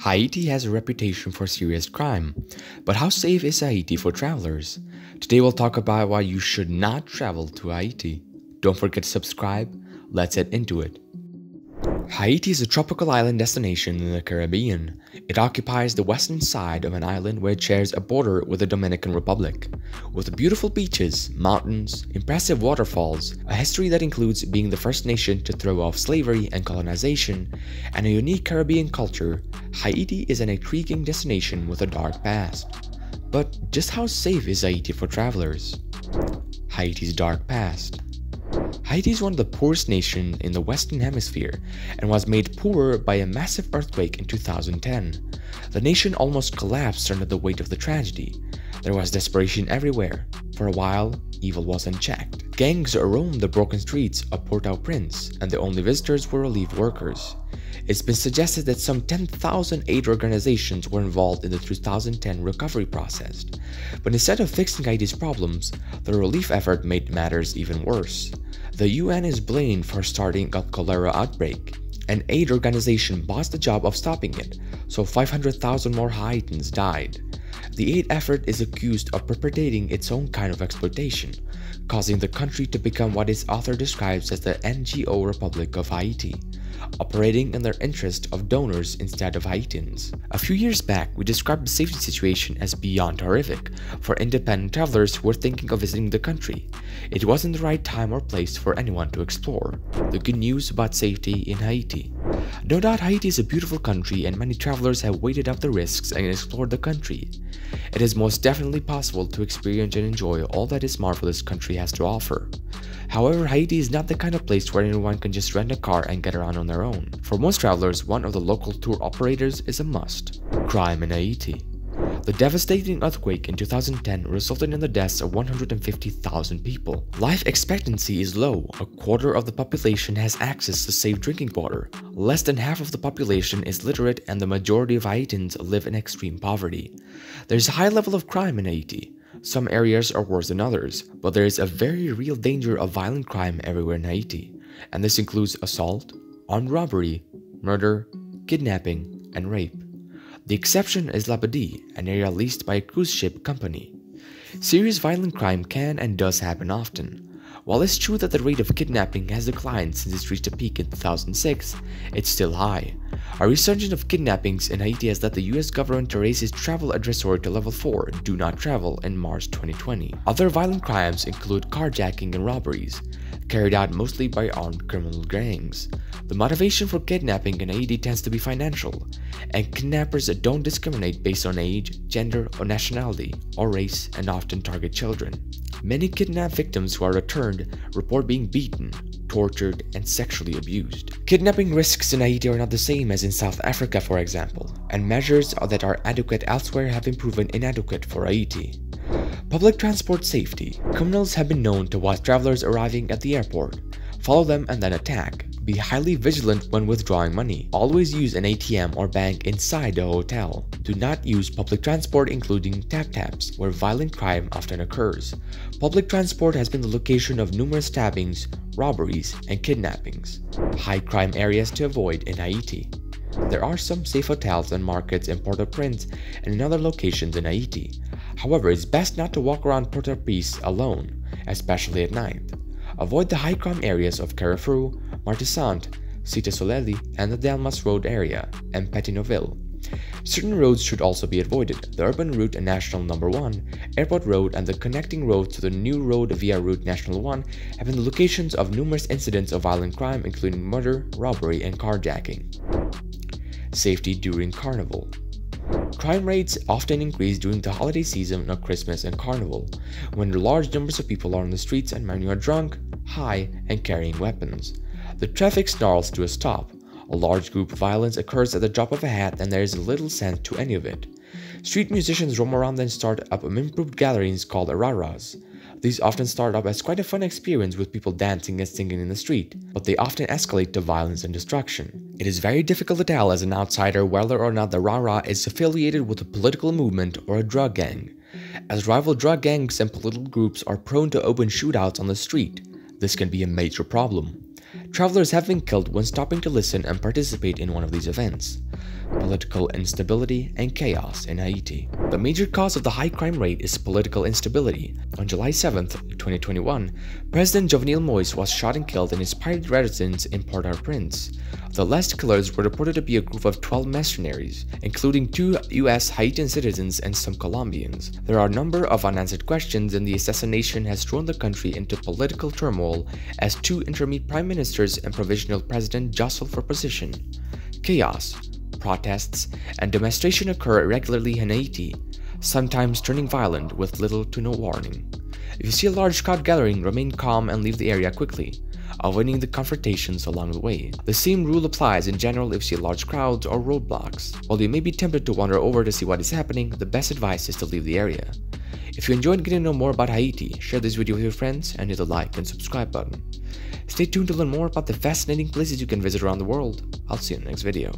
Haiti has a reputation for serious crime, but how safe is Haiti for travelers? Today we'll talk about why you should not travel to Haiti. Don't forget to subscribe, let's get into it. Haiti is a tropical island destination in the Caribbean. It occupies the western side of an island where it shares a border with the Dominican Republic. With beautiful beaches, mountains, impressive waterfalls, a history that includes being the first nation to throw off slavery and colonization, and a unique Caribbean culture, Haiti is an intriguing destination with a dark past. But just how safe is Haiti for travelers? Haiti's dark past. Haiti is one of the poorest nations in the Western Hemisphere and was made poorer by a massive earthquake in 2010. The nation almost collapsed under the weight of the tragedy. There was desperation everywhere. For a while, evil was unchecked. Gangs roamed the broken streets of Port-au-Prince, and the only visitors were relief workers. It's been suggested that some 10,000 aid organizations were involved in the 2010 recovery process. But instead of fixing Haiti's problems, the relief effort made matters even worse. The UN is blamed for starting a cholera outbreak. An aid organization botched the job of stopping it, so 500,000 more Haitians died. The aid effort is accused of perpetrating its own kind of exploitation, causing the country to become what its author describes as the NGO Republic of Haiti operating in their interest of donors instead of Haitians. A few years back, we described the safety situation as beyond horrific for independent travelers who were thinking of visiting the country. It wasn't the right time or place for anyone to explore. The good news about safety in Haiti. No doubt Haiti is a beautiful country and many travelers have waded up the risks and explored the country. It is most definitely possible to experience and enjoy all that this marvelous country has to offer. However, Haiti is not the kind of place where anyone can just rent a car and get around on their own. For most travelers, one of the local tour operators is a must. Crime in Haiti the devastating earthquake in 2010 resulted in the deaths of 150,000 people. Life expectancy is low. A quarter of the population has access to safe drinking water. Less than half of the population is literate and the majority of Haitians live in extreme poverty. There's a high level of crime in Haiti. Some areas are worse than others, but there is a very real danger of violent crime everywhere in Haiti, and this includes assault, armed robbery, murder, kidnapping, and rape. The exception is Labadee, an area leased by a cruise ship company. Serious violent crime can and does happen often, while it's true that the rate of kidnapping has declined since it reached a peak in 2006, it's still high. A resurgence of kidnappings in Haiti has led the US government to raise its travel advisory to level 4, do not travel, in March 2020. Other violent crimes include carjacking and robberies, carried out mostly by armed criminal gangs. The motivation for kidnapping in Haiti tends to be financial, and kidnappers don't discriminate based on age, gender, or nationality, or race, and often target children. Many kidnapped victims who are returned report being beaten, tortured, and sexually abused. Kidnapping risks in Haiti are not the same as in South Africa, for example, and measures that are adequate elsewhere have been proven inadequate for Haiti. Public transport safety. Criminals have been known to watch travelers arriving at the airport, follow them and then attack, be highly vigilant when withdrawing money. Always use an ATM or bank inside the hotel. Do not use public transport including tap-taps, where violent crime often occurs. Public transport has been the location of numerous stabbings, robberies, and kidnappings. High crime areas to avoid in Haiti. There are some safe hotels and markets in Port-au-Prince and in other locations in Haiti. However, it's best not to walk around Port-au-Prince alone, especially at night. Avoid the high crime areas of Carrefour, Martissant, Cité Soleil, and the Delmas Road area, and Pétionville. Certain roads should also be avoided. The urban route and National Number 1, Airport Road, and the connecting road to the new road via Route National 1 have been the locations of numerous incidents of violent crime including murder, robbery, and carjacking. Safety during Carnival Crime rates often increase during the holiday season of Christmas and Carnival, when large numbers of people are on the streets and many are drunk, high, and carrying weapons. The traffic snarls to a stop. A large group of violence occurs at the drop of a hat and there is little sense to any of it. Street musicians roam around and start up improved gatherings called araras. These often start up as quite a fun experience with people dancing and singing in the street, but they often escalate to violence and destruction. It is very difficult to tell as an outsider whether or not the Rara is affiliated with a political movement or a drug gang. As rival drug gangs and political groups are prone to open shootouts on the street, this can be a major problem. Travelers have been killed when stopping to listen and participate in one of these events. Political instability, and chaos in Haiti. The major cause of the high crime rate is political instability. On July 7, 2021, President Jovenel Moise was shot and killed in his private residence in Port-au-Prince. The last killers were reported to be a group of 12 mercenaries, including two US Haitian citizens and some Colombians. There are a number of unanswered questions and the assassination has thrown the country into political turmoil as two intermediate prime ministers and provisional president jostle for position. Chaos, protests, and demonstration occur regularly in Haiti, sometimes turning violent with little to no warning. If you see a large crowd gathering, remain calm and leave the area quickly, avoiding the confrontations along the way. The same rule applies in general if you see large crowds or roadblocks. While you may be tempted to wander over to see what is happening, the best advice is to leave the area. If you enjoyed getting to know more about Haiti, share this video with your friends and hit the like and subscribe button. Stay tuned to learn more about the fascinating places you can visit around the world. I'll see you in the next video.